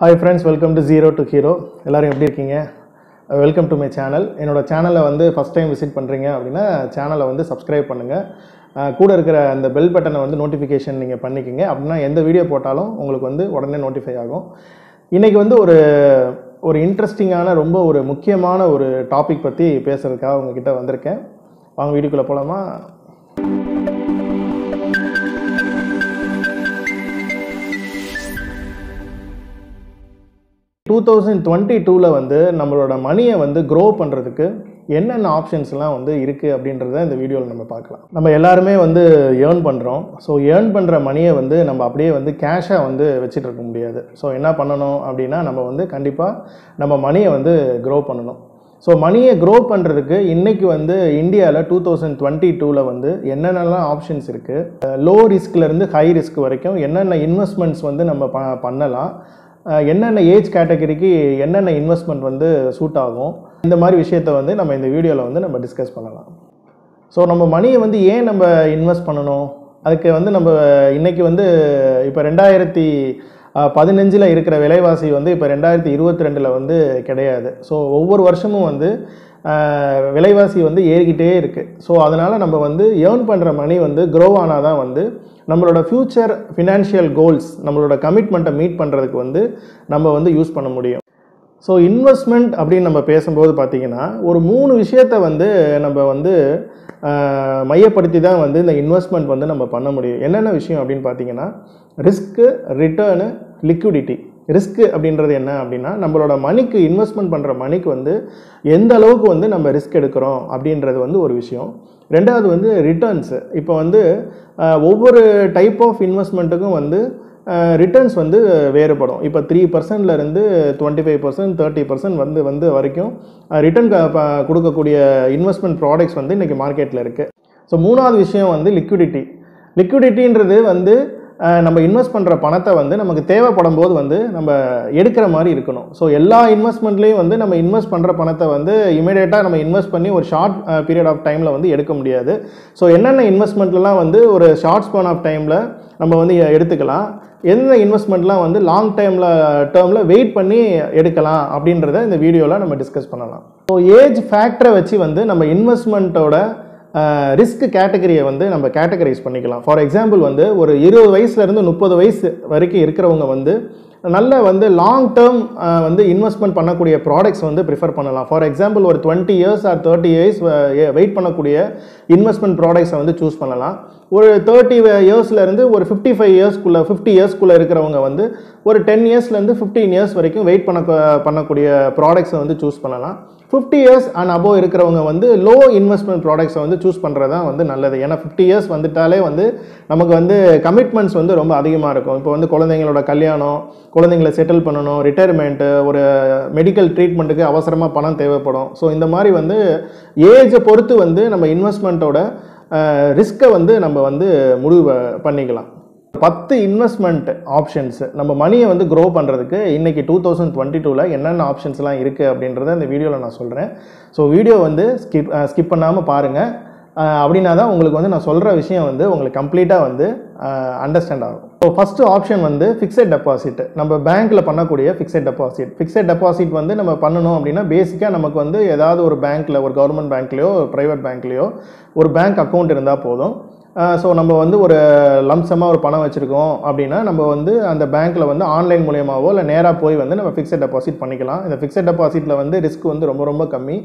Hi friends welcome to zero to hero எல்லோரும் எப்படி இருக்கீங்க? வெல்கம் டு மை சேனல் என்னோட சேனலை வந்து ஃபஸ்ட் டைம் விசிட் பண்ணுறீங்க அப்படின்னா சேனலை வந்து சப்ஸ்கிரைப் பண்ணுங்கள் uh, கூட இருக்கிற அந்த பெல் பட்டனை வந்து நோட்டிஃபிகேஷன் நீங்கள் பண்ணிக்கோங்க. அப்படின்னா எந்த வீடியோ போட்டாலும் உங்களுக்கு வந்து உடனே நோட்டிஃபை ஆகும். இன்றைக்கி வந்து ஒரு ஒரு இன்ட்ரெஸ்டிங்கான ரொம்ப ஒரு முக்கியமான ஒரு டாபிக் பற்றி பேசுகிறதுக்காக உங்ககிட்ட வந்திருக்கேன். வாங்க வீடியோக்குள்ளே போகலாமா டூ தௌசண்ட் டுவெண்ட்டி டூவில் வந்து நம்மளோட மணியை வந்து க்ரோ பண்ணுறதுக்கு என்னென்ன ஆப்ஷன்ஸ்லாம் வந்து இருக்குது அப்படின்றத இந்த வீடியோவில் நம்ம பார்க்கலாம். நம்ம எல்லாருமே வந்து ஏர்ன் பண்ணுறோம் ஸோ ஏர்ன் பண்ணுற மணியை வந்து நம்ம அப்படியே வந்து கேஷாக வந்து வச்சுட்டு இருக்க முடியாது. ஸோ என்ன பண்ணணும் அப்படின்னா நம்ம வந்து கண்டிப்பாக நம்ம மணியை வந்து க்ரோ பண்ணணும். ஸோ மணியை க்ரோ பண்ணுறதுக்கு இன்றைக்கி வந்து இந்தியாவில் டூ தௌசண்ட் டுவெண்ட்டி டூவில் வந்து என்னென்னலாம் ஆப்ஷன்ஸ் இருக்குது லோ ரிஸ்க்லேருந்து ஹை ரிஸ்க் வரைக்கும் என்னென்ன இன்வெஸ்ட்மெண்ட்ஸ் வந்து நம்ம ப பண்ணலாம்? என்னென்ன ஏஜ் கேட்டகரிக்கு என்னென்ன இன்வெஸ்ட்மெண்ட் வந்து சூட் ஆகும் இந்த மாதிரி விஷயத்த வந்து நம்ம இந்த வீடியோவில் வந்து நம்ம டிஸ்கஸ் பண்ணலாம். ஸோ நம்ம மணியை வந்து ஏன் நம்ம இன்வெஸ்ட் பண்ணணும்? அதுக்கு வந்து நம்ம இன்றைக்கி வந்து இப்போ ரெண்டாயிரத்தி பதினஞ்சில் இருக்கிற விலைவாசி வந்து இப்போ ரெண்டாயிரத்தி இருபத்தி ரெண்டில் வந்து கிடையாது. ஸோ ஒவ்வொரு வருஷமும் வந்து விலைவாசி வந்து ஏறிக்கிட்டே இருக்குது ஸோ அதனால் நம்ம வந்து ஏர்ன் பண்ணுற மணி வந்து க்ரோ ஆனால் தான் வந்து நம்மளோட ஃப்யூச்சர் ஃபினான்ஷியல் கோல்ஸ் நம்மளோட கமிட்மெண்ட்டை மீட் பண்ணுறதுக்கு வந்து நம்ம வந்து யூஸ் பண்ண முடியும். ஸோ இன்வெஸ்ட்மெண்ட் அப்படின்னு நம்ம பேசும்போது பார்த்தீங்கன்னா ஒரு மூணு விஷயத்தை வந்து நம்ம வந்து மையப்படுத்தி தான் வந்து இந்த இன்வெஸ்ட்மெண்ட் வந்து நம்ம பண்ண முடியும். என்னென்ன விஷயம் அப்படின்னு பார்த்தீங்கன்னா ரிஸ்க்கு ரிட்டர்னு லிக்விடிட்டி ரிஸ்க்கு அப்படின்றது என்ன அப்படின்னா நம்மளோட மணிக்கு இன்வெஸ்ட்மெண்ட் பண்ணுற மணிக்கு வந்து எந்த அளவுக்கு வந்து நம்ம ரிஸ்க் எடுக்கிறோம் அப்படின்றது வந்து ஒரு விஷயம். ரெண்டாவது வந்து ரிட்டர்ன்ஸு இப்போ வந்து ஒவ்வொரு டைப் ஆஃப் இன்வெஸ்ட்மெண்ட்டுக்கும் வந்து ரிட்டர்ன்ஸ் வந்து வேறுபடும். இப்போ three பர்சன்ட்லேருந்து twenty five percent thirty percent வந்து வந்து வரைக்கும் ரிட்டர்ன் கொடுக்கக்கூடிய இன்வெஸ்ட்மெண்ட் ப்ராடக்ட்ஸ் வந்து இன்றைக்கி மார்க்கெட்டில் இருக்குது ஸோ மூணாவது விஷயம் வந்து லிக்விடிட்டி லிக்விடிட்டின்றது வந்து நம்ம இன்வெஸ்ட் பண்ணுற பணத்தை வந்து நமக்கு தேவைப்படும் போது வந்து நம்ம எடுக்கிற மாதிரி இருக்கணும். ஸோ எல்லா இன்வெஸ்ட்மெண்ட்லேயும் வந்து நம்ம இன்வெஸ்ட் பண்ணுற பணத்தை வந்து இமீடியட்டாக நம்ம இன்வெஸ்ட் பண்ணி ஒரு ஷார்ட் பீரியட் ஆஃப் டைமில் வந்து எடுக்க முடியாது. ஸோ என்னென்ன இன்வெஸ்ட்மெண்ட்லாம் வந்து ஒரு ஷார்ட் ஸ்பான் ஆஃப் டைமில் நம்ம வந்து எடுத்துக்கலாம்? எந்த இன்வெஸ்ட்மெண்ட்லாம் வந்து லாங் டைமில் டேர்மில் வெயிட் பண்ணி எடுக்கலாம் அப்படின்றத இந்த வீடியோவில் நம்ம டிஸ்கஸ் பண்ணலாம். ஸோ ஏஜ் ஃபேக்டரை வச்சு வந்து நம்ம இன்வெஸ்ட்மெண்ட்டோட ரிஸ்க் கேட்டகரியை வந்து நம்ம கேட்டகரைஸ் பண்ணிக்கலாம். ஃபார் எக்ஸாம்பிள் வந்து ஒரு இருபது வயசுலேருந்து முப்பது வயசு வரைக்கும் இருக்கிறவங்க வந்து நல்ல வந்து லாங் டேர்ம் வந்து இன்வெஸ்ட்மெண்ட் பண்ணக்கூடிய ப்ராடக்ட்ஸ் வந்து ப்ரிஃபர் பண்ணலாம். ஃபார் எக்ஸாம்பிள் ஒரு twenty years or thirty years wait பண்ணக்கூடிய இன்வெஸ்ட்மெண்ட் ப்ராடக்ட்ஸை வந்து சூஸ் பண்ணலாம். ஒரு தேர்ட்டி இயர்ஸ்லேருந்து ஒரு ஃபிஃப்டி ஃபைவ் இயர்ஸ்க்குள்ளே ஃபிஃப்டி இயர்ஸ்க்குள்ளே இருக்கிறவங்க வந்து ஒரு டென் இயர்ஸ்லேருந்து ஃபிஃப்டீன் இயர்ஸ் வரைக்கும் வெயிட் பண்ண பண்ணக்கூடிய ப்ராடக்ட்ஸை வந்து சூஸ் பண்ணலாம். ஃபிஃப்டி இயர்ஸ் அண்ட் அபோவ் இருக்கிறவங்க வந்து லோ இன்வெஸ்ட்மெண்ட் ப்ராடக்ட்ஸை வந்து சூஸ் பண்ணுறது தான் வந்து நல்லது. ஏன்னா ஃபிஃப்டி இயர்ஸ் வந்துட்டாலே வந்து நமக்கு வந்து கமிட்மெண்ட்ஸ் வந்து ரொம்ப அதிகமாக இருக்கும். இப்போ வந்து குழந்தைங்களோட கல்யாணம் குழந்தைங்கள செட்டில் பண்ணணும் ரிட்டையர்மெண்ட்டு ஒரு மெடிக்கல் ட்ரீட்மெண்ட்டுக்கு அவசரமாக பணம் தேவைப்படும். ஸோ இந்த மாதிரி வந்து ஏஜை பொறுத்து வந்து நம்ம இன்வெஸ்ட்மெண்ட்டோட ரிஸ்க்கை வந்து நம்ம வந்து முடிவு பண்ணிக்கலாம். பத்து இன்வெஸ்ட்மெண்ட் ஆப்ஷன்ஸ் நம்ம மணியை வந்து க்ரோ பண்ணுறதுக்கு இன்றைக்கி டூ தௌசண்ட் டுவெண்ட்டி டூவில் என்னென்ன ஆப்ஷன்ஸ்லாம் இருக்குது அப்படின்றத இந்த வீடியோவில் நான் சொல்கிறேன் ஸோ வீடியோ வந்து ஸ்கிப் ஸ்கிப் பண்ணாமல் பாருங்கள் அப்படின்னா தான் உங்களுக்கு வந்து நான் சொல்கிற விஷயம் வந்து உங்களுக்கு கம்ப்ளீட்டாக வந்து அண்டர்ஸ்டாண்ட் ஆகும். ஸோ ஃபஸ்ட்டு ஆப்ஷன் வந்து ஃபிக்ஸட் டெபாசிட் நம்ம பேங்க்கில் பண்ணக்கூடிய ஃபிக்ஸட் டெபாசிட் ஃபிக்ஸட் டெபாசிட் வந்து நம்ம பண்ணணும் அப்படின்னா பேசிக்காக நமக்கு வந்து ஏதாவது ஒரு பேங்க்கில் ஒரு கவர்மெண்ட் பேங்க்லேயோ ஒரு ப்ரைவேட் பேங்க்லேயோ ஒரு பேங்க் அக்கௌண்ட் இருந்தால் போதும். ஸோ நம்ம வந்து ஒரு லம்சமாக ஒரு பணம் வச்சுருக்கோம் அப்படின்னா நம்ம வந்து அந்த பேங்க்கில் வந்து ஆன்லைன் மூலியமாகவோ இல்லை நேராக போய் வந்து நம்ம ஃபிக்ஸட் டெபாசிட் பண்ணிக்கலாம். இந்த ஃபிக்ஸட் டெபாசிட்டில் வந்து ரிஸ்க் வந்து ரொம்ப ரொம்ப கம்மி.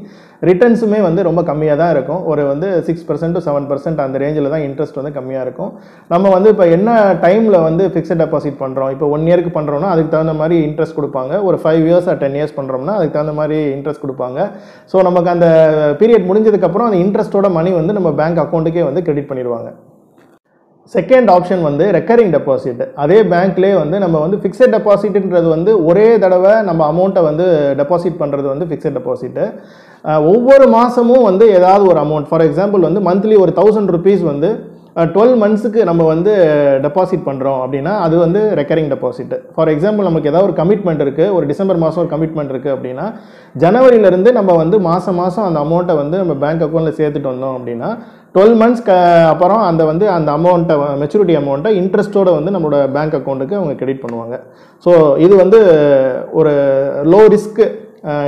ரிட்டர்ன்ஸுமே வந்து ரொம்ப கம்மியாக தான் இருக்கும். ஒரு வந்து six percent to seven percent அந்த ரேஞ்சில் தான் இன்ட்ரெஸ்ட் வந்து கம்மியாக இருக்கும். நம்ம வந்து இப்போ என்ன டைமில் வந்து ஃபிக்ஸட் டெபாசிட் பண்ணுறோம் இப்போ ஒன் இயருக்கு பண்ணுறோம்னா அதுக்கு தகுந்த மாதிரி இன்ட்ரெஸ்ட் கொடுப்பாங்க. ஒரு five years or ten years பண்ணுறோம்னா அதுக்கு தகுந்த மாதிரி இன்ட்ரெஸ்ட் கொடுப்பாங்க. ஸோ நமக்கு அந்த பீரியட் முடிஞ்சதுக்கப்புறம் அந்த இன்ட்ரெஸ்ட்டோட மணி வந்து நம்ம பேங்க் அக்கௌண்ட்டுக்கே வந்து கிரெடிட் பண்ணிடுவாங்க. செகண்ட் ஆப்ஷன் வந்து ரெக்கரிங் டெபாசிட் அதே பேங்க்லேயே வந்து நம்ம வந்து ஃபிக்ஸட் டெபாசிட்ன்றது வந்து ஒரே தடவை நம்ம அமௌண்ட்டை வந்து டெபாசிட் பண்ணுறது வந்து ஃபிக்ஸட் டெபாசிட்டு ஒவ்வொரு மாதமும் வந்து ஏதாவது ஒரு அமௌண்ட் ஃபார் எக்ஸாம்பிள் வந்து மந்த்லி ஒரு தௌசண்ட் ருபீஸ் வந்து டுவெல் மந்த்ஸுக்கு நம்ம வந்து டெபாசிட் பண்ணுறோம் அப்படின்னா அது வந்து ரெக்கரிங் டெபாசிட் ஃபார் எக்ஸாம்பிள் நமக்கு ஏதாவது ஒரு கமிட்மெண்ட் இருக்குது ஒரு டிசம்பர் மாதம் ஒரு கமிட்மெண்ட் இருக்குது அப்படின்னா ஜனவரியிலேருந்து நம்ம வந்து மாதம் மாதம் அந்த அமௌண்ட்டை வந்து நம்ம பேங்க் அக்கௌண்ட்டில் சேர்த்துட்டு வந்தோம் அப்படின்னா டுவெல் மந்த்ஸ் அப்புறம் அந்த வந்து அந்த அமௌண்ட்டை மெச்சூரிட்டி அமௌண்ட்டை இன்ட்ரெஸ்ட்டோட வந்து நம்மளோட பேங்க் அக்கௌண்ட்டுக்கு அவங்க கிரெடிட் பண்ணுவாங்க. ஸோ இது வந்து ஒரு லோ ரிஸ்க்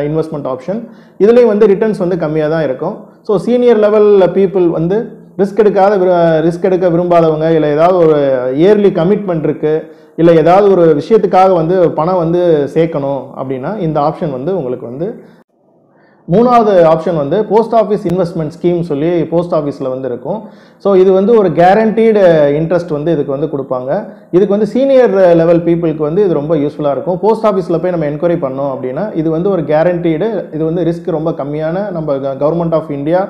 இன்வெஸ்ட்மெண்ட் ஆப்ஷன் இதுலேயும் வந்து ரிட்டர்ன்ஸ் வந்து கம்மியாக தான் இருக்கும். ஸோ சீனியர் லெவலில் பீப்புள் வந்து ரிஸ்க் எடுக்காத ரிஸ்க் எடுக்க விரும்பாதவங்க இல்லை ஏதாவது ஒரு இயர்லி கமிட்மெண்ட் இருக்குது இல்லை ஏதாவது ஒரு விஷயத்துக்காக வந்து பணம் வந்து சேர்க்கணும் அப்படின்னா இந்த ஆப்ஷன் வந்து உங்களுக்கு வந்து மூணாவது ஆப்ஷன் வந்து போஸ்ட் ஆஃபீஸ் இன்வெஸ்ட்மெண்ட் ஸ்கீம் சொல்லி போஸ்ட் ஆஃபீஸில் வந்து இருக்கும். ஸோ இது வந்து ஒரு கேரண்டீடு இன்ட்ரெஸ்ட் வந்து இதுக்கு வந்து கொடுப்பாங்க. இதுக்கு வந்து சீனியர் லெவல் பீப்புளுக்கு வந்து இது ரொம்ப யூஸ்ஃபுல்லாக இருக்கும். போஸ்ட் ஆஃபீஸில் போய் நம்ம என்கொயரி பண்ணோம் அப்படின்னா இது வந்து ஒரு கேரண்டீடு இது வந்து ரிஸ்க் ரொம்ப கம்மியான நம்ம கவர்மெண்ட் ஆஃப் இந்தியா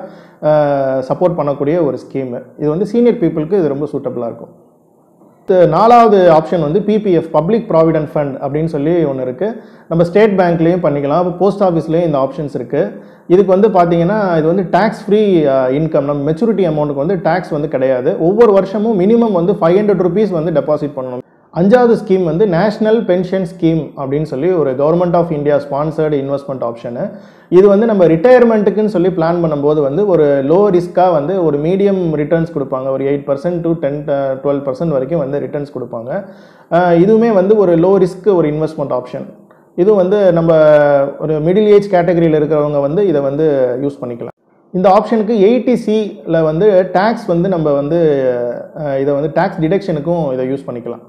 சப்போர்ட் பண்ணக்கூடிய ஒரு ஸ்கீமு இது வந்து சீனியர் பீப்புளுக்கு இது ரொம்ப சூட்டபுளாக இருக்கும். நாலாவது ஆப்ஷன் வந்து பிபிஎஃப் பப்ளிக் ப்ராவிடென்ட் ஃபண்ட் அப்படின்னு சொல்லி ஒன்று இருக்குது நம்ம ஸ்டேட் பேங்க்லேயும் பண்ணிக்கலாம். போஸ்ட் ஆஃபீஸ்லேயும் இந்த ஆப்ஷன்ஸ் இருக்குது இதுக்கு வந்து பார்த்தீங்கன்னா இது வந்து டேக்ஸ் ஃப்ரீ இன்கம் நம்ம மெச்சூரிட்டி அமௌண்ட்டுக்கு வந்து டேக்ஸ் வந்து கிடையாது. ஒவ்வொரு வருஷமும் மினிமம் வந்து ஃபைவ் ஹண்ட்ரட் ருபீஸ் வந்து டெபாசிட் பண்ணணும். அஞ்சாவது ஸ்கீம் வந்து நேஷனல் பென்ஷன் ஸ்கீம் அப்படின்னு சொல்லி ஒரு government of India sponsored investment option இது வந்து நம்ம ரிட்டையர்மெண்ட்டுக்குன்னு சொல்லி பிளான் பண்ணும்போது வந்து ஒரு லோ ரிஸ்க்காக வந்து ஒரு மீடியம் ரிட்டர்ன்ஸ் கொடுப்பாங்க. ஒரு eight percent to ten twelve percent வரைக்கும் வந்து ரிட்டர்ன்ஸ் கொடுப்பாங்க. இதுவுமே வந்து ஒரு லோ ரிஸ்க் ஒரு இன்வெஸ்ட்மெண்ட் ஆப்ஷன் இது வந்து நம்ம ஒரு மிடில் ஏஜ் கேட்டகரியில் இருக்கிறவங்க வந்து இதை வந்து யூஸ் பண்ணிக்கலாம். இந்த ஆப்ஷனுக்கு எயிட்டி சியில் வந்து டேக்ஸ் வந்து நம்ம வந்து இதை வந்து டேக்ஸ் டிடெக்ஷனுக்கும் இதை யூஸ் பண்ணிக்கலாம்.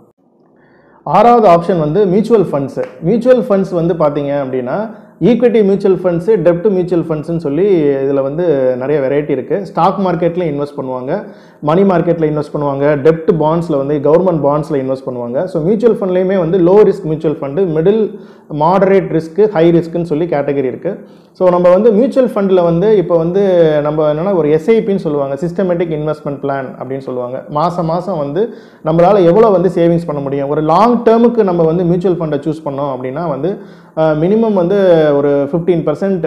ஆறாவது ஆப்ஷன் வந்து மியூச்சுவல் ஃபண்ட்ஸு மியூச்சுவல் ஃபண்ட்ஸ் வந்து பார்த்தீங்க அப்படின்னா ஈக்விட்டி மியூச்சுவல் ஃபண்ட்ஸு டெப்ட் மியூச்சுவல் ஃபண்ட்ஸ்னு சொல்லி இதில் வந்து நிறைய வெரைட்டி இருக்குது ஸ்டாக் மார்க்கெட்டில் இன்வெஸ்ட் பண்ணுவாங்க. மணி மார்க்கெட்டில் இன்வெஸ்ட் பண்ணுவாங்க. டெப்ட் பாண்ட்ஸில் வந்து கவர்மெண்ட் பாண்ட்ஸில் இன்வெஸ்ட் பண்ணுவாங்க. ஸோ மியூச்சுவல் ஃபண்ட்லேயுமே வந்து low risk mutual fund middle moderate risk high ரிஸ்க்குன்னு சொல்லி கேட்டகரி இருக்குது ஸோ நம்ம வந்து மியூச்சுவல் ஃபண்டில் வந்து இப்போ வந்து நம்ம என்னென்னா ஒரு எஸ்ஐபின்னு சொல்லுவாங்க. சிஸ்டமேட்டிக் இன்வெஸ்ட்மெண்ட் பிளான் அப்படின்னு சொல்லுவாங்க. மாதம் மாதம் வந்து நம்மளால் எவ்வளோ வந்து சேவிங்ஸ் பண்ண முடியும்? ஒரு லாங் டேர்முக்கு நம்ம வந்து மியூச்சுவல் ஃபண்டை சூஸ் பண்ணோம் அப்படின்னா வந்து மினிமம் வந்து ஒரு ஃபிஃப்டீன் பர்சன்ட்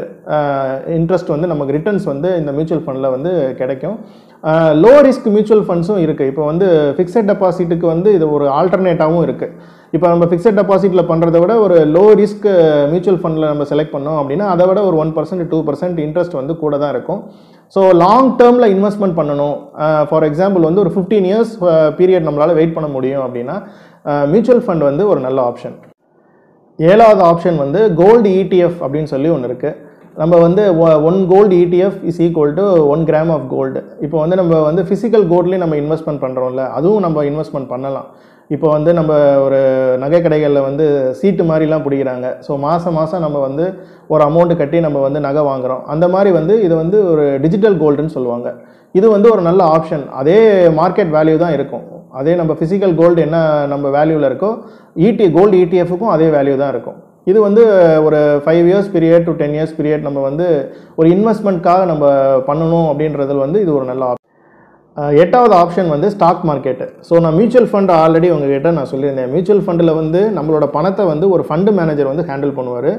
இன்ட்ரெஸ்ட் வந்து நமக்கு ரிட்டர்ன்ஸ் வந்து இந்த மியூச்சுவல் ஃபண்டில் வந்து கிடைக்கும். லோ ரிஸ்க் மியூச்சுவல் ஃபண்ட்ஸும் இருக்குது இப்போ வந்து ஃபிக்ஸட் டெபாசிட்டுக்கு வந்து இது ஒரு ஆல்டர்னேட்டாகவும் இருக்குது இப்போ நம்ம ஃபிக்ஸட் டெபாசிட்டில் பண்ணுறத விட ஒரு லோ ரிஸ்க் மியூச்சுவல் ஃபண்டில் நம்ம செலக்ட் பண்ணோம் அப்படின்னா அதை விட ஒரு one percent two percent interest வந்து கூட தான் இருக்கும். ஸோ லாங் டேர்மில் இன்வெஸ்ட்மெண்ட் பண்ணணும். ஃபார் எக்ஸாம்பிள் வந்து ஒரு ஃபிஃப்டீன் இயர்ஸ் பீரியட் நம்மளால் வெயிட் பண்ண முடியும் அப்படின்னா மியூச்சுவல் ஃபண்ட் வந்து ஒரு நல்ல ஆப்ஷன் ஏழாவது ஆப்ஷன் வந்து கோல்டு இடிஎஃப் அப்படின்னு சொல்லி ஒன்று இருக்குது நம்ம வந்து one gold ETF is equal to one gram of gold இப்போ வந்து நம்ம வந்து ஃபிசிக்கல் கோல்ட்லேயும் நம்ம இன்வெஸ்ட்மெண்ட் பண்ணுறோம்ல அதுவும் நம்ம இன்வெஸ்ட்மெண்ட் பண்ணலாம். இப்போ வந்து நம்ம ஒரு நகை கடைகளில் வந்து சீட்டு மாதிரிலாம் பிடிக்கிறாங்க. ஸோ மாதம் மாதம் நம்ம வந்து ஒரு அமௌண்ட் கட்டி நம்ம வந்து நகை வாங்குறோம். அந்த மாதிரி வந்து இது வந்து ஒரு டிஜிட்டல் கோல்டுன்னு சொல்லுவாங்க. இது வந்து ஒரு நல்ல ஆப்ஷன் அதே மார்க்கெட் வேல்யூ தான் இருக்கும். அதே நம்ம ஃபிசிக்கல் கோல்டு என்ன நம்ம வேல்யூவில் இருக்கோ இடி கோல்டு இடிஎஃப்க்கும் அதே வேல்யூ தான் இருக்கும். இது வந்து ஒரு five years period to ten years period நம்ம வந்து ஒரு இன்வெஸ்ட்மெண்ட்காக நம்ம பண்ணணும் அப்படின்றதில் வந்து இது ஒரு நல்ல ஆப்ஷன் எட்டாவது ஆப்ஷன் வந்து ஸ்டாக் மார்க்கெட்டு ஸோ நான் மியூச்சுவல் ஃபண்ட் ஆல்ரெடி உங்ககிட்ட நான் சொல்லியிருந்தேன். மியூச்சுவல் ஃபண்டில் வந்து நம்மளோட பணத்தை வந்து ஒரு ஃபண்டு மேனேஜர் வந்து ஹேண்டில் பண்ணுவார்.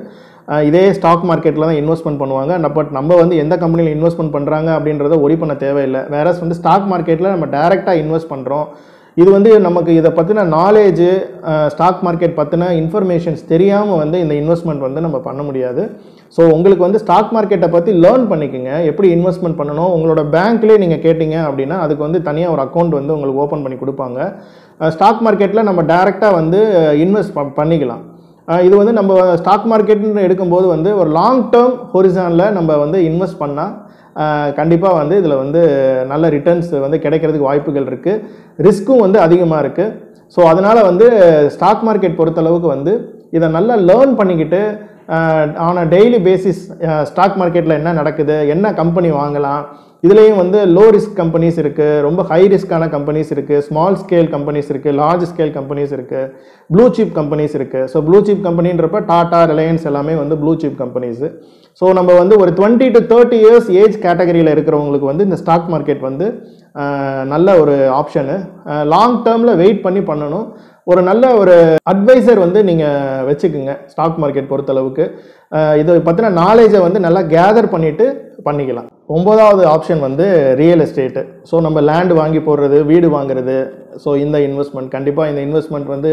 இதே ஸ்டாக் மார்க்கெட்டில் தான் இன்வெஸ்ட்மெண்ட் பண்ணுவாங்க. பட் நம்ம வந்து எந்த கம்பெனியில் இன்வெஸ்ட்மெண்ட் பண்ணுறாங்க அப்படின்றத ஒரி பண்ண தேவையில்லை. வேறஸ் வந்து ஸ்டாக் மார்க்கெட்டில் நம்ம டேரெக்டாக இன்வெஸ்ட் பண்ணுறோம் இது வந்து நமக்கு இதை பற்றின நாலேஜு ஸ்டாக் மார்க்கெட் பற்றின இன்ஃபர்மேஷன்ஸ் தெரியாமல் வந்து இந்த இன்வெஸ்ட்மெண்ட் வந்து நம்ம பண்ண முடியாது. ஸோ உங்களுக்கு வந்து ஸ்டாக் மார்க்கெட்டை பற்றி லேர்ன் பண்ணிக்கோங்க. எப்படி இன்வெஸ்ட்மெண்ட் பண்ணணும்? உங்களோட பேங்க்லேயே நீங்கள் கேட்டிங்க அப்படின்னா அதுக்கு வந்து தனியாக ஒரு அக்கௌண்ட் வந்து உங்களுக்கு ஓப்பன் பண்ணி கொடுப்பாங்க. ஸ்டாக் மார்க்கெட்டில் நம்ம டைரெக்டாக வந்து இன்வெஸ்ட் பண்ணிக்கலாம். இது வந்து நம்ம ஸ்டாக் மார்க்கெட்னு எடுக்கும்போது வந்து ஒரு லாங் டேர்ம் ஹொரிசானில் நம்ம வந்து இன்வெஸ்ட் பண்ணால் கண்டிப்பாக வந்து இதில் வந்து நல்ல ரிட்டர்ன்ஸ் வந்து கிடைக்கிறதுக்கு வாய்ப்புகள் இருக்குது ரிஸ்க்கும் வந்து அதிகமாக இருக்குது ஸோ அதனால் வந்து ஸ்டாக் மார்க்கெட் பொறுத்தளவுக்கு வந்து இதை நல்லா லேர்ன் பண்ணிக்கிட்டு on a daily basis stock மார்க்கெட்டில் என்ன நடக்குது என்ன கம்பெனி வாங்கலாம் இதுலேயும் வந்து லோ ரிஸ்க் கம்பெனிஸ் இருக்குது ரொம்ப ஹை ரிஸ்க்கான கம்பெனிஸ் இருக்குது ஸ்மால் ஸ்கேல் கம்பெனிஸ் இருக்குது லார்ஜ் ஸ்கேல் கம்பெனிஸ் இருக்குது ப்ளூ சிப் கம்பெனிஸ் இருக்குது ஸோ ப்ளூ சிப் கம்பெனின்றப்ப டாடா ரிலையன்ஸ் எல்லாமே வந்து ப்ளூ சிப் கம்பெனிஸு ஸோ நம்ம வந்து ஒரு twenty to thirty years age கேட்டகரியில் இருக்கிறவங்களுக்கு வந்து இந்த ஸ்டாக் மார்க்கெட் வந்து நல்ல ஒரு ஆப்ஷனு லாங் டேர்மில் வெயிட் பண்ணி பண்ணணும். ஒரு நல்ல ஒரு அட்வைசர் வந்து நீங்கள் வச்சுக்குங்க ஸ்டாக் மார்க்கெட் பொறுத்தளவுக்கு. இதை பற்றின நாலேஜை வந்து நல்லா கேதர் பண்ணிவிட்டு பண்ணிக்கலாம். ஒன்பதாவது ஆப்ஷன் வந்து ரியல் எஸ்டேட்டு ஸோ நம்ம லேண்ட் வாங்கி போடுறது வீடு வாங்குறது. ஸோ இந்த இன்வெஸ்ட்மெண்ட் கண்டிப்பாக இந்த இன்வெஸ்ட்மெண்ட் வந்து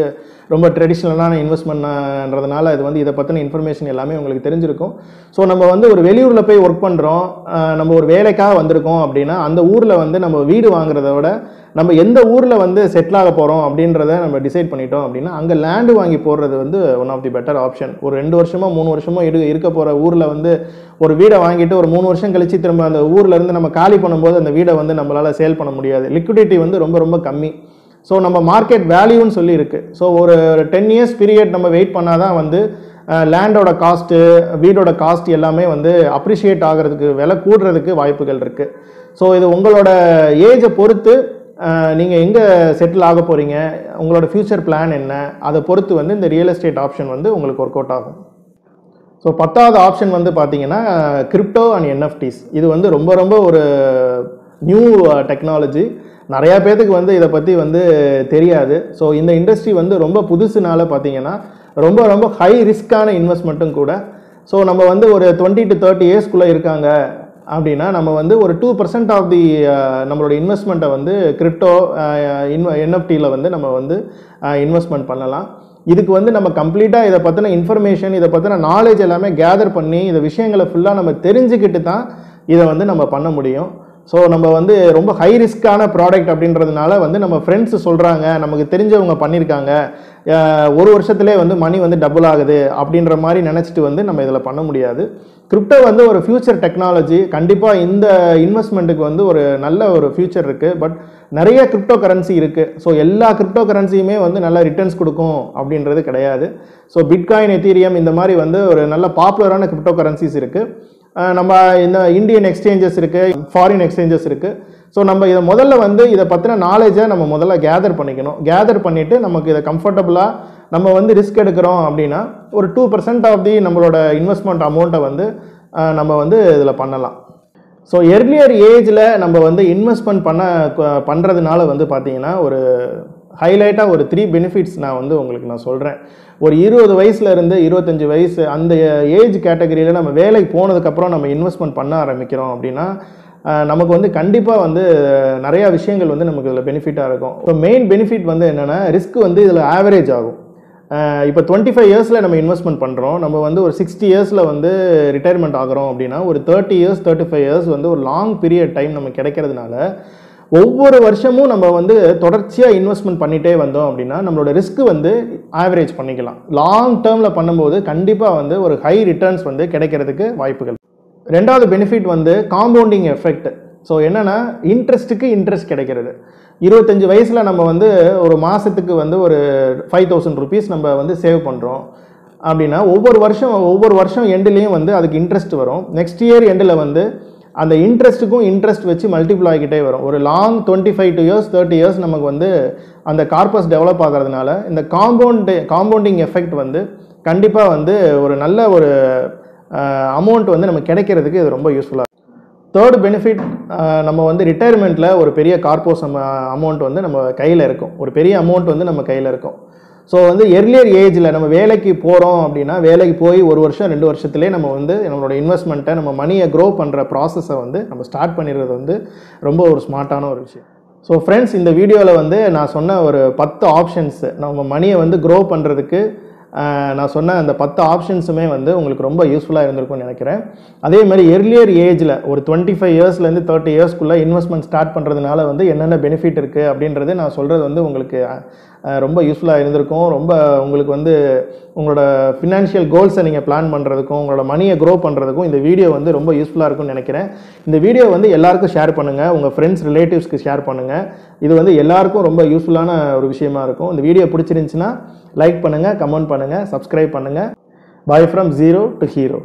ரொம்ப ட்ரெடிஷ்னலான இன்வெஸ்ட்மெண்ட்ன்றதுனால இது வந்து இதை பற்றின இன்ஃபர்மேஷன் எல்லாமே உங்களுக்கு தெரிஞ்சிருக்கும். ஸோ நம்ம வந்து ஒரு வெளியூரில் போய் ஒர்க் பண்ணுறோம் நம்ம ஒரு வேலைக்காக வந்திருக்கோம் அப்படின்னா அந்த ஊரில் வந்து நம்ம வீடு வாங்குறத விட நம்ம எந்த ஊரில் வந்து செட்டில் ஆக போகிறோம் அப்படின்றத நம்ம டிசைட் பண்ணிட்டோம் அப்படின்னா அங்கே லேண்டு வாங்கி போடுறது வந்து one of the better option ஒரு ரெண்டு வருஷமோ மூணு வருஷமோ இரு இருக்க போகிற ஊரில் வந்து ஒரு வீடை வாங்கிட்டு ஒரு மூணு வருஷம் கழிச்சு திரும்ப அந்த ஊர்லேருந்து நம்ம காலி பண்ணும்போது அந்த வீடை வந்து நம்மளால் சேல் பண்ண முடியாது. லிக்விடிட்டி வந்து ரொம்ப ரொம்ப கம்மி. ஸோ நம்ம மார்க்கெட் வேல்யூன்னு சொல்லி இருக்குது ஸோ ஒரு டென் இயர்ஸ் பீரியட் நம்ம வெயிட் பண்ணால் தான் வந்து லேண்டோட காஸ்ட்டு வீடோட காஸ்ட் எல்லாமே வந்து அப்ரிஷியேட் ஆகிறதுக்கு விலை கூடுறதுக்கு வாய்ப்புகள் இருக்குது ஸோ இது உங்களோட ஏஜை பொறுத்து நீங்கள் எங்கே செட்டில் ஆக போகிறீங்க உங்களோட ஃப்யூச்சர் பிளான் என்ன? அதை பொறுத்து வந்து இந்த ரியல் எஸ்டேட் ஆப்ஷன் வந்து உங்களுக்கு ஒர்க் அவுட் ஆகும். ஸோ பத்தாவது ஆப்ஷன் வந்து பார்த்தீங்கன்னா கிரிப்டோ அண்ட் என்எஃப்டிஸ் இது வந்து ரொம்ப ரொம்ப ஒரு நியூ டெக்னாலஜி நிறையா பேர்த்துக்கு வந்து இதை பற்றி வந்து தெரியாது. ஸோ இந்த இண்டஸ்ட்ரி வந்து ரொம்ப புதுசுனால பார்த்தீங்கன்னா ரொம்ப ரொம்ப ஹை ரிஸ்க்கான இன்வெஸ்ட்மெண்ட்டும் கூட. ஸோ நம்ம வந்து ஒரு டுவெண்ட்டி டு தேர்ட்டி இயர்ஸ்க்குள்ளே இருக்காங்க. அப்படின்னா நம்ம வந்து ஒரு டூ பர்சன்ட் ஆஃப் தி நம்மளோட இன்வெஸ்ட்மெண்ட்டை வந்து கிரிப்டோ இன்வ என்எஃப்டியில் வந்து நம்ம வந்து uh, இன்வெஸ்ட்மெண்ட் பண்ணலாம். இதுக்கு வந்து நம்ம கம்ப்ளீட்டாக இதை பற்றின இன்ஃபர்மேஷன் இதை பற்றின நாலேஜ் எல்லாமே கேதர் பண்ணி இந்த விஷயங்களை ஃபுல்லாக நம்ம தெரிஞ்சுக்கிட்டு தான் இதை வந்து நம்ம பண்ண முடியும். ஸோ நம்ம வந்து ரொம்ப ஹை ரிஸ்க்கான ப்ராடக்ட் அப்படின்றதுனால வந்து நம்ம ஃப்ரெண்ட்ஸ் சொல்கிறாங்க நமக்கு தெரிஞ்சவங்க பண்ணியிருக்காங்க ஒரு வருஷத்துலேயே வந்து மணி வந்து டபுள் ஆகுது அப்படின்ற மாதிரி நினச்சிட்டு வந்து நம்ம இதில் பண்ண முடியாது. கிரிப்டோ வந்து ஒரு ஃபியூச்சர் டெக்னாலஜி கண்டிப்பாக இந்த இன்வெஸ்ட்மெண்ட்டுக்கு வந்து ஒரு நல்ல ஒரு ஃபியூச்சர் இருக்குது பட் நிறைய கிரிப்டோ கரன்சி இருக்குது ஸோ எல்லா கிரிப்டோ கரன்சியுமே வந்து நல்ல ரிட்டர்ன்ஸ் கொடுக்கும் அப்படின்றது கிடையாது. ஸோ பிட்காயின் எத்தீரியம் இந்த மாதிரி வந்து ஒரு நல்ல பாப்புலரான கிரிப்டோ கரன்சிஸ் இருக்குது நம்ம இந்த இந்தியன் எக்ஸ்சேஞ்சஸ் இருக்குது ஃபாரின் எக்ஸ்சேஞ்சஸ் இருக்குது ஸோ நம்ம இதை முதல்ல வந்து இதை பற்றின நாலேஜை நம்ம முதல்ல கேதர் பண்ணிக்கணும். கேதர் பண்ணிவிட்டு நமக்கு இதை கம்ஃபர்டபுளாக நம்ம வந்து ரிஸ்க் எடுக்கிறோம் அப்படின்னா ஒரு டூ பர்சன்ட் ஆஃப் தி நம்மளோட இன்வெஸ்ட்மெண்ட் அமௌண்ட்டை வந்து நம்ம வந்து இதில் பண்ணலாம். ஸோ எர்லியர் ஏஜில் நம்ம வந்து இன்வெஸ்ட்மெண்ட் பண்ண பண்ணுறதுனால வந்து பார்த்தீங்கன்னா ஒரு ஹைலைட்டாக ஒரு த்ரீ பெனிஃபிட்ஸ் நான் வந்து உங்களுக்கு நான் சொல்கிறேன் ஒரு இருபது வயசுலேருந்து இருபத்தஞ்சி வயசு அந்த ஏஜ் கேட்டகரியில் நம்ம வேலைக்கு போனதுக்கப்புறம் நம்ம இன்வெஸ்ட்மெண்ட் பண்ண ஆரம்பிக்கிறோம் அப்படின்னா நமக்கு வந்து கண்டிப்பாக வந்து நிறையா விஷயங்கள் வந்து நமக்கு இதில் பெனிஃபிட்டாக இருக்கும். இப்போ மெயின் பெனிஃபிட் வந்து என்னென்னா ரிஸ்க் வந்து இதில் ஆவரேஜ் ஆகும். இப்போ டுவெண்ட்டி ஃபைவ் இயர்ஸில் நம்ம இன்வெஸ்ட்மெண்ட் பண்ணுறோம் நம்ம வந்து ஒரு சிக்ஸ்டி இயர்ஸில் வந்து ரிட்டையர்மெண்ட் ஆகிறோம் அப்படின்னா ஒரு thirty years thirty five years வந்து ஒரு லாங் பீரியட் டைம் நமக்கு கிடைக்கிறதுனால ஒவ்வொரு வருஷமும் நம்ம வந்து தொடர்ச்சியாக இன்வெஸ்ட்மெண்ட் பண்ணிகிட்டே வந்தோம் அப்படின்னா நம்மளோட ரிஸ்க் வந்து ஆவரேஜ் பண்ணிக்கலாம். லாங் டேர்மில் பண்ணும்போது கண்டிப்பாக வந்து ஒரு ஹை ரிட்டர்ன்ஸ் வந்து கிடைக்கிறதுக்கு வாய்ப்புகள். ரெண்டாவது பெனிஃபிட் வந்து காம்பவுண்டிங் எஃபெக்ட் ஸோ என்னென்னா இன்ட்ரெஸ்ட்டுக்கு இன்ட்ரெஸ்ட் கிடைக்கிறது. இருபத்தஞ்சு வயசில் நம்ம வந்து ஒரு மாதத்துக்கு வந்து ஒரு ஃபைவ் தௌசண்ட் ருபீஸ் நம்ம வந்து சேவ் பண்ணுறோம் அப்படின்னா ஒவ்வொரு வருஷம் ஒவ்வொரு வருஷம் எண்டுலேயும் வந்து அதுக்கு இன்ட்ரெஸ்ட் வரும். நெக்ஸ்ட் இயர் எண்டில் வந்து அந்த இன்ட்ரெஸ்ட்டுக்கும் இன்ட்ரெஸ்ட் வச்சு மல்டிப்ளை ஆகிக்கிட்டே வரும். ஒரு long twenty five to years thirty years நமக்கு வந்து அந்த கார்பஸ் டெவலப் ஆகிறதுனால இந்த காம்பவுண்டு காம்பவுண்டிங் எஃபெக்ட் வந்து கண்டிப்பாக வந்து ஒரு நல்ல ஒரு அமௌண்ட் வந்து நமக்கு கிடைக்கிறதுக்கு இது ரொம்ப யூஸ்ஃபுல்லாக தேர்ட் பெனிஃபிட் நம்ம வந்து ரிட்டையர்மெண்ட்டில் ஒரு பெரிய கார்போஸ் அமௌண்ட் வந்து நம்ம கையில் இருக்கும். ஒரு பெரிய அமௌண்ட் வந்து நம்ம கையில் இருக்கும். ஸோ வந்து எர்லியர் ஏஜில் நம்ம வேலைக்கு போகிறோம் அப்படின்னா வேலைக்கு போய் ஒரு வருஷம் ரெண்டு வருஷத்துலேயே நம்ம வந்து நம்மளோட இன்வெஸ்ட்மெண்ட்டை நம்ம மணியை க்ரோ பண்ணுற ப்ராசஸை வந்து நம்ம ஸ்டார்ட் பண்ணிடுறது வந்து ரொம்ப ஒரு ஸ்மார்ட்டான ஒரு விஷயம். ஸோ ஃப்ரெண்ட்ஸ் இந்த வீடியோவில் வந்து நான் சொன்ன ஒரு பத்து ஆப்ஷன்ஸு நம்ம மணியை வந்து க்ரோ பண்ணுறதுக்கு நான் சொன்ன அந்த பத்து ஆப்ஷன்ஸுமே வந்து உங்களுக்கு ரொம்ப யூஸ்ஃபுல்லாக இருந்திருக்கும்னு நினைக்கிறேன். அதே மாதிரி எர்லியர் ஏஜில் ஒரு டுவெண்ட்டி ஃபைவ் இயர்ஸ்லேருந்து தேர்ட்டி இயர்ஸ்க்குள்ளே இன்வெஸ்ட்மெண்ட் ஸ்டார்ட் பண்ணுறதுனால வந்து என்னென்ன பெனிஃபிட் இருக்குது அப்படின்றது நான் சொல்கிறது வந்து உங்களுக்கு ரொம்ப யூஸ்ஃபுல்லாக இருந்திருக்கும். ரொம்ப உங்களுக்கு வந்து உங்களோட ஃபினான்ஷியல் கோல்ஸை நீங்கள் பிளான் பண்ணுறதுக்கும் உங்களோட மணியை க்ரோ பண்ணுறதுக்கும் இந்த வீடியோ வந்து ரொம்ப யூஸ்ஃபுல்லாக இருக்கும்னு நினைக்கிறேன். இந்த வீடியோ வந்து எல்லாருக்கும் ஷேர் பண்ணுங்கள் உங்கள் ஃப்ரெண்ட்ஸ் ரிலேட்டிவ்ஸ்க்கு ஷேர் பண்ணுங்கள் இது வந்து எல்லாருக்கும் ரொம்ப யூஸ்ஃபுல்லான ஒரு விஷயமா இருக்கும். இந்த வீடியோ பிடிச்சிருந்துச்சுன்னா லைக் பண்ணுங்கள் கமெண்ட் பண்ணுங்கள் சப்ஸ்கிரைப் பண்ணுங்கள் bye from zero to hero